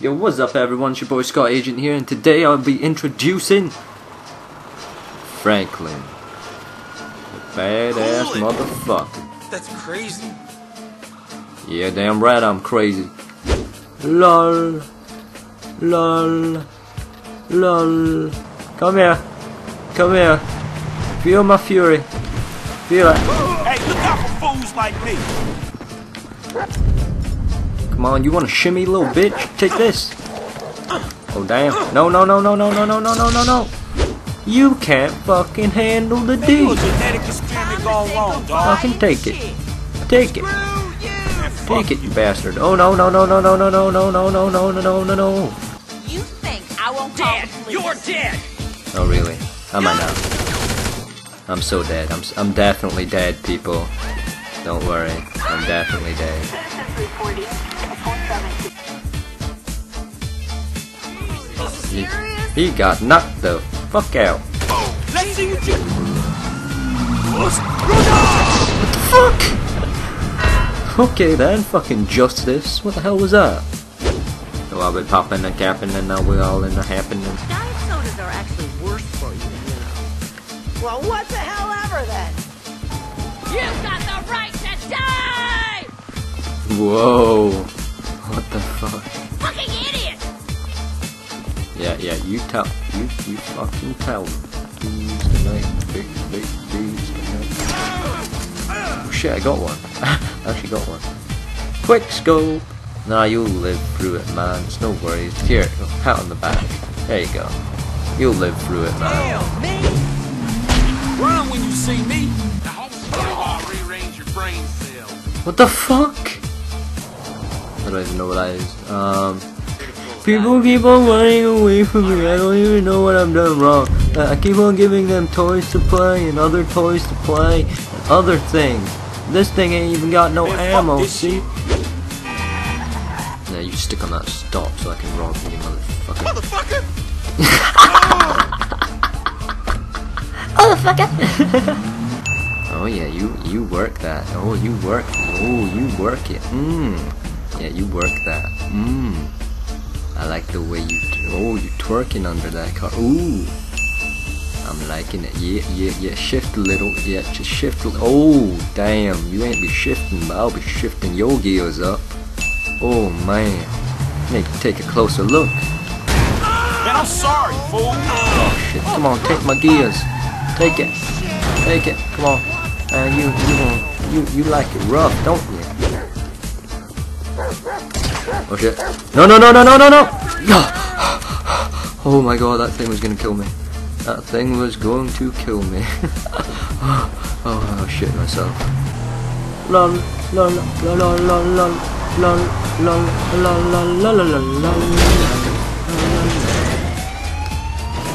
Yo, what's up everyone? It's your boy ScotAgent here, and today I'll be introducing Franklin. The badass Cool motherfucker. That's crazy. Yeah, damn right I'm crazy. LOL. LOL. LOL. Come here. Come here. Feel my fury. Feel it. Hey, look out for fools like me. Come on, you wanna shimmy, little bitch? Take this. Oh damn. No, no, no, no, no, no, no, no, no, no, no. You can't fucking handle the You a D. genetic experiment gone wrong, dog. Fucking take it. Take it. Take it, you bastard. Oh no, no, no, no, no, no, no, no, no, no, no, no, no, no, no. You think I won't call Dead. the police? You're dead. Oh really? Am I now? I'm so dead. I'm, s- I'm definitely dead, people. Don't worry. I'm definitely dead. He, he got knocked the fuck out. Let's see what you. Fuck! Okay then, fucking justice. What the hell was that? So I'll be popping and capping and now we're all in the happening. Diet sodas are actually worse for you you know. Well, what the hell ever then? You've got the right to die! Whoa! Yeah, yeah, you tell, you, you fucking tell them. Who's the night, big, big tonight. Oh shit, I got one. I actually got one. Quick scope! Nah, you'll live through it, man. It's no worries. Here, pat on the back. There you go. You'll live through it, man. Run when you see me. The whole squad rearrange your brain cells. What the fuck? I don't even know what that is. Um, people keep on running away from me. I don't even know what I've done wrong. I keep on giving them toys to play and other toys to play and other things. This thing ain't even got no Man, ammo. See? Now you stick on that stop so I can rob you, motherfucker. Motherfucker. Oh, oh yeah, you you work that. Oh you work. Oh you work it. Mmm. Yeah, you work that. Mmm. I like the way you. Oh, you twerking under that car. Ooh. I'm liking it. Yeah, yeah, yeah. Shift a little. Yeah, just shift. A li- oh, damn. You ain't be shifting, but I'll be shifting your gears up. Oh man. Need to take a closer look. Man, I'm sorry, fool. Oh shit. Come on, take my gears. Take it. Take it. Come on. You, you, you, you like it rough, don't you? Oh shit. No no no no no no no! Oh my god, that thing was gonna kill me. That thing was going to kill me. oh, I shit myself. Lol lol lol lol lol lol lol lol lol lol lol lol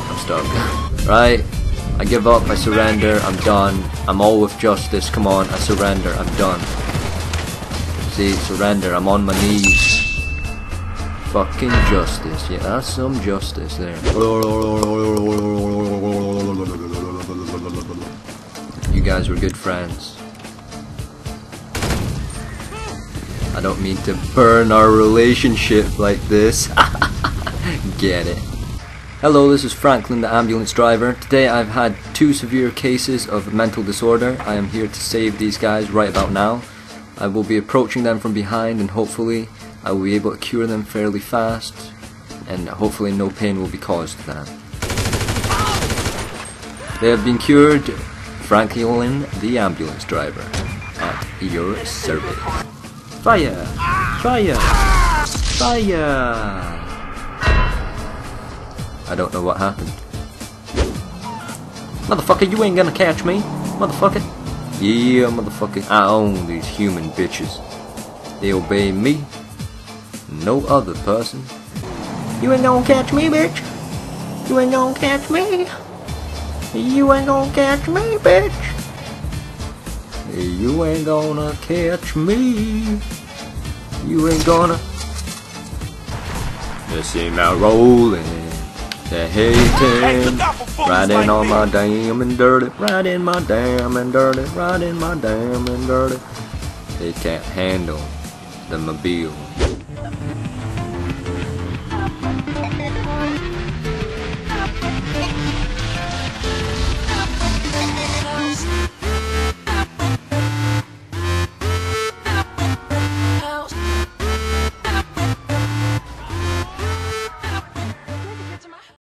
I'm stuck. Right. I give up, I surrender, I'm done. I'm all with justice, come on, I surrender, I'm done. See, surrender, I'm on my knees. Fucking justice, yeah, that's some justice there. You guys were good friends. I don't mean to burn our relationship like this. Get it. Hello, this is Franklin, the ambulance driver. Today I've had two severe cases of mental disorder. I am here to save these guys right about now. I will be approaching them from behind and hopefully I will be able to cure them fairly fast and hopefully no pain will be caused to them. They have been cured. Franklin, the ambulance driver, at your service. Fire! Fire! Fire! I don't know what happened. Motherfucker, you ain't gonna catch me. Motherfucker. Yeah, motherfucker. I own these human bitches. They obey me. No other person. You ain't gonna catch me, bitch. You ain't gonna catch me. You ain't gonna catch me, bitch. You ain't gonna catch me. You ain't gonna. This ain't now rolling. The Hey, hating. look out Riding on my damn and dirty. Riding my damn and dirty. Riding my damn and dirty. They can't handle the mobile. Thank you.